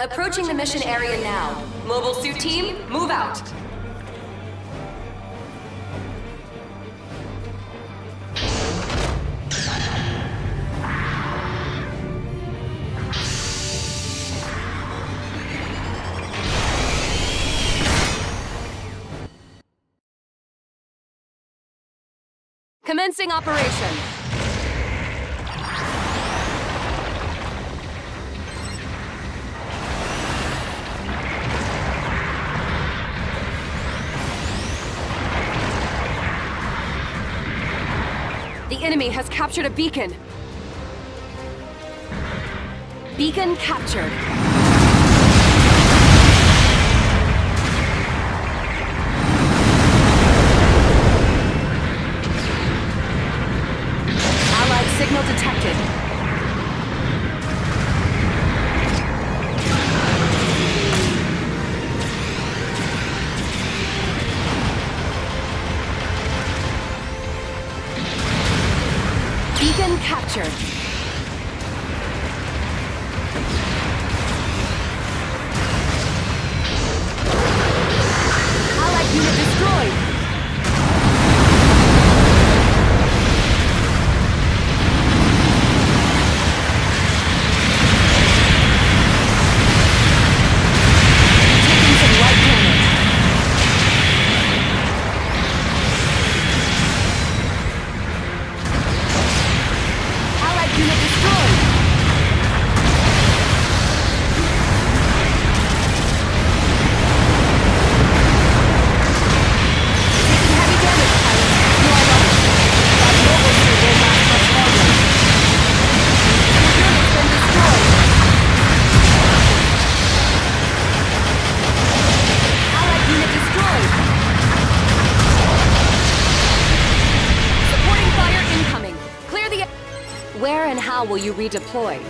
Approaching the mission area now. Mobile suit team, move out. Commencing operation. The enemy has captured a beacon. Beacon captured. Beacon captured. Allied unit destroyed. Will you redeploy?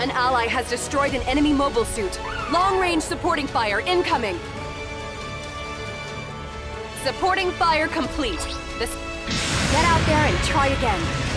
An ally has destroyed an enemy mobile suit. Long-range supporting fire incoming. Supporting fire complete. This. Get out there and try again.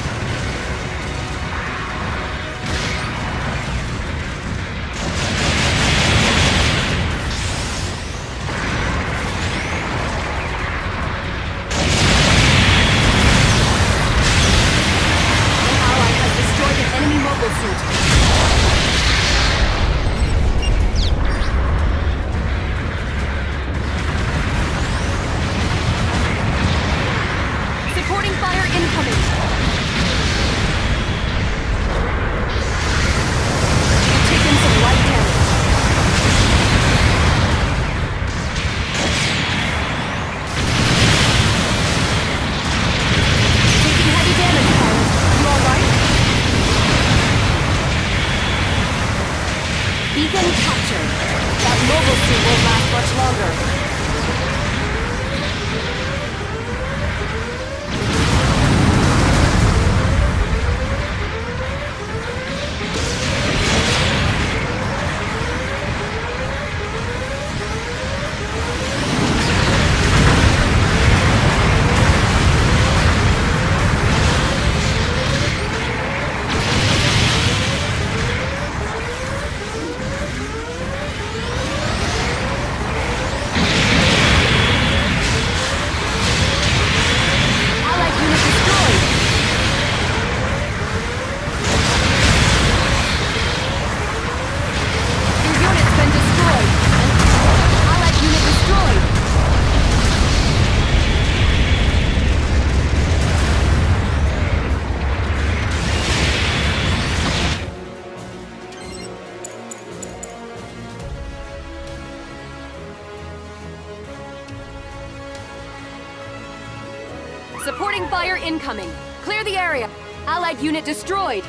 Incoming. Clear the area. Allied unit destroyed.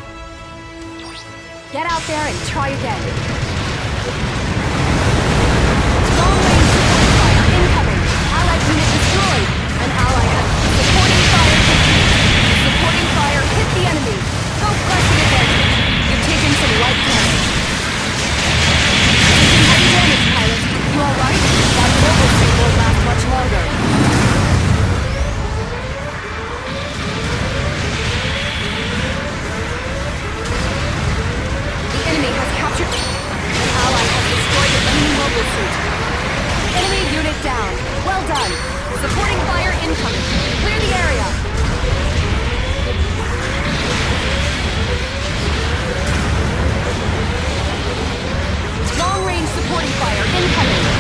Get out there and try again. done. Supporting fire incoming. Clear the area. Long-range supporting fire incoming.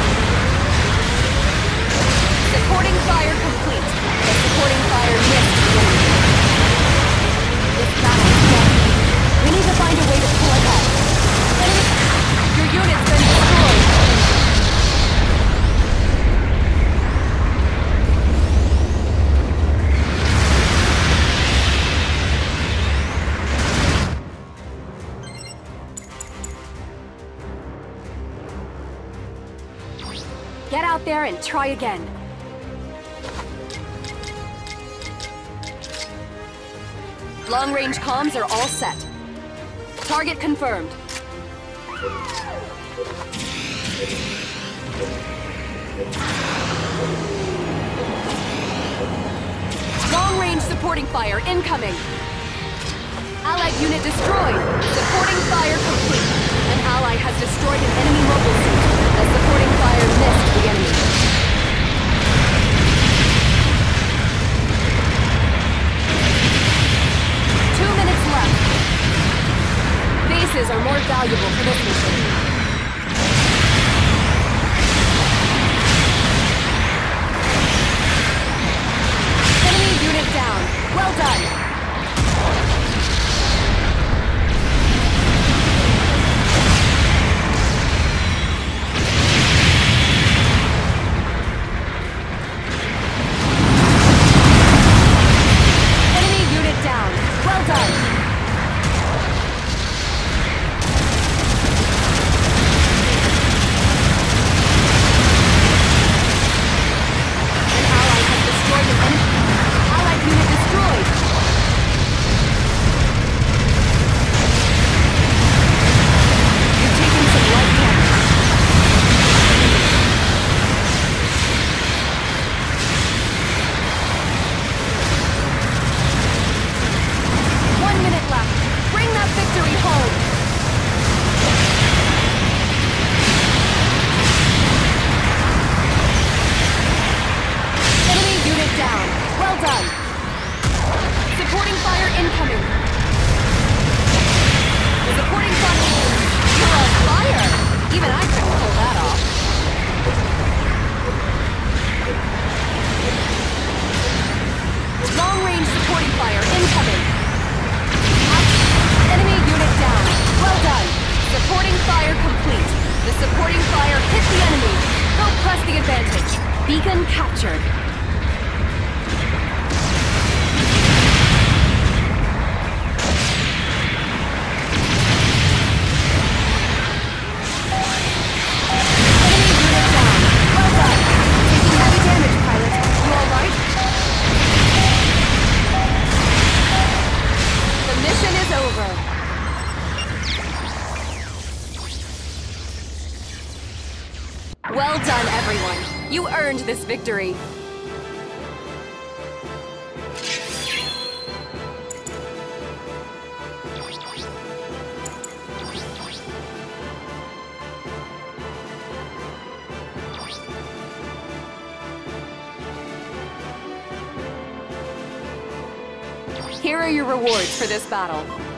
There and try again. Long-range comms are all set. Target confirmed. Long-range supporting fire incoming. Allied unit destroyed. Supporting fire complete. An ally has destroyed an enemy mobile suit. The enemy. Two minutes left. Are more valuable for this mission. Even I couldn't pull that off. Long range supporting fire incoming. Enemy unit down. Well done. Supporting fire complete. The supporting fire hit the enemy. Go press the advantage. Beacon captured. Well done, everyone. You earned this victory. Here are your rewards for this battle.